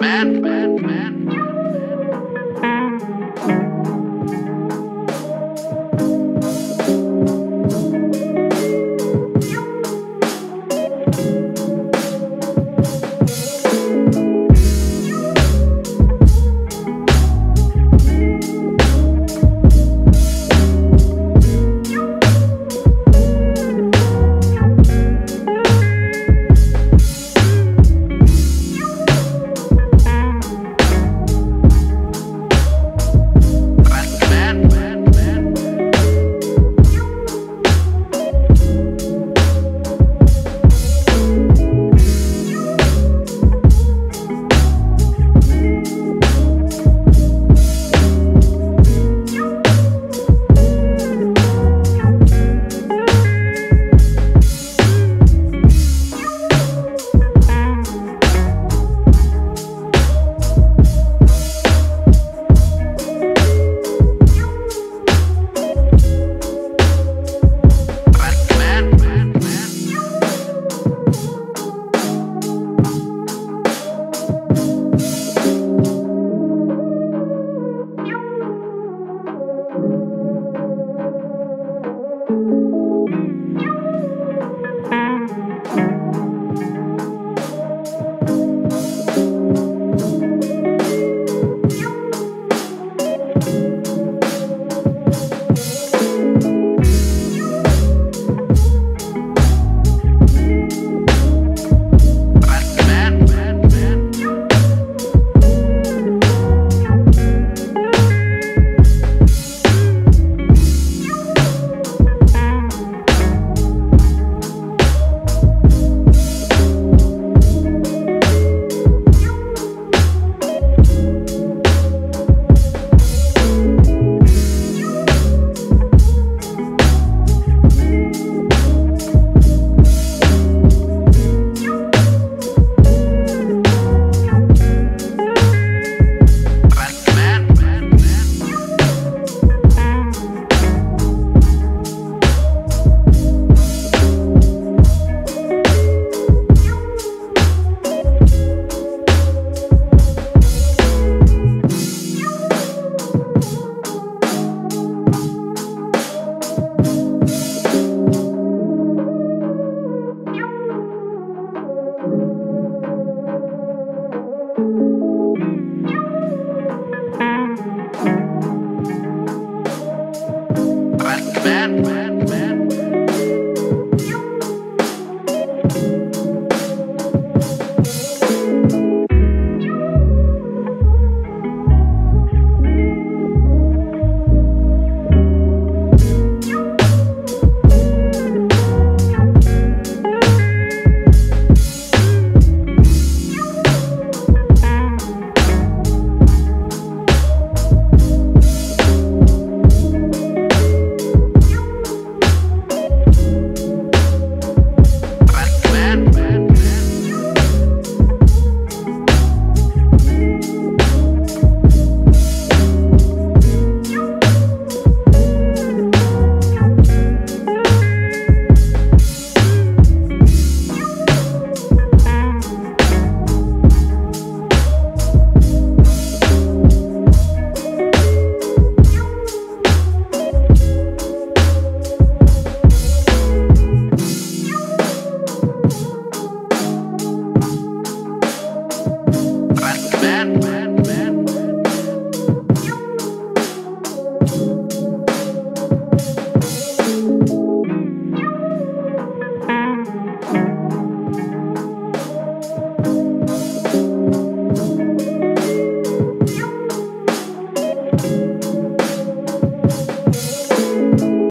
man, man, man. bad, bad.